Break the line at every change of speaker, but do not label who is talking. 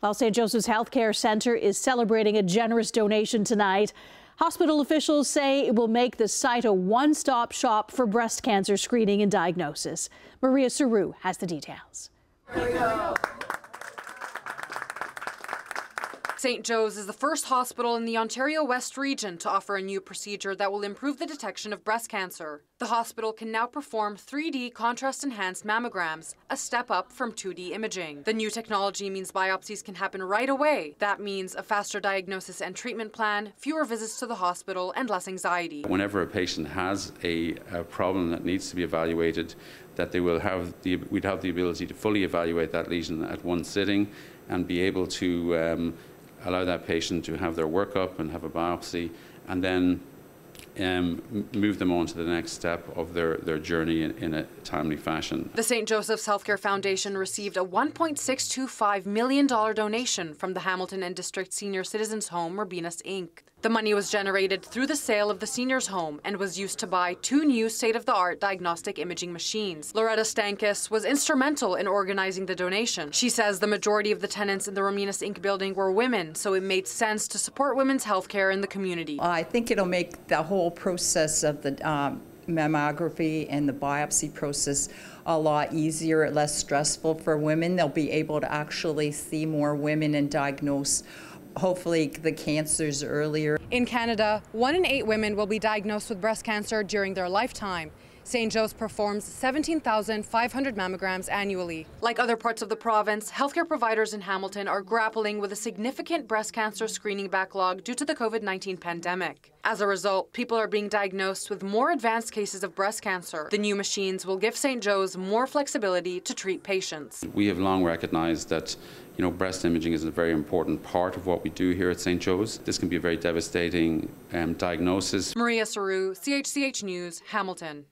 While St. Joseph's Healthcare Center is celebrating a generous donation tonight, hospital officials say it will make the site a one stop shop for breast cancer screening and diagnosis. Maria Saru has the details.
St. Joe's is the first hospital in the Ontario West region to offer a new procedure that will improve the detection of breast cancer. The hospital can now perform 3D contrast enhanced mammograms, a step up from 2D imaging. The new technology means biopsies can happen right away. That means a faster diagnosis and treatment plan, fewer visits to the hospital, and less anxiety.
Whenever a patient has a, a problem that needs to be evaluated, that they will have the, we'd have the ability to fully evaluate that lesion at one sitting and be able to um, allow that patient to have their workup and have a biopsy, and then um, move them on to the next step of their, their journey in, in, a timely fashion.
The St. Joseph's Healthcare Foundation received a $1.625 million donation from the Hamilton and District Senior Citizens Home, Robinas Inc. The money was generated through the sale of the seniors' home and was used to buy two new state-of-the-art diagnostic imaging machines. Loretta Stankus was instrumental in organizing the donation. She says the majority of the tenants in the Robinas Inc. building were women, so it made sense to support women's health care in the community.
I think it'll make the whole process of the um, mammography and the biopsy process a lot easier, less stressful for women. They'll be able to actually see more women and diagnose hopefully the cancers earlier.
In Canada, one in eight women will be diagnosed with breast cancer during their lifetime. St. Joe's performs 17,500 mammograms annually. Like other parts of the province, healthcare providers in Hamilton are grappling with a significant breast cancer screening backlog due to the COVID 19 pandemic. As a result, people are being diagnosed with more advanced cases of breast cancer. The new machines will give St. Joe's more flexibility to treat patients.
We have long recognized that you know, breast imaging is a very important part of what we do here at St. Joe's. This can be a very devastating um, diagnosis.
Maria Saru, CHCH News, Hamilton.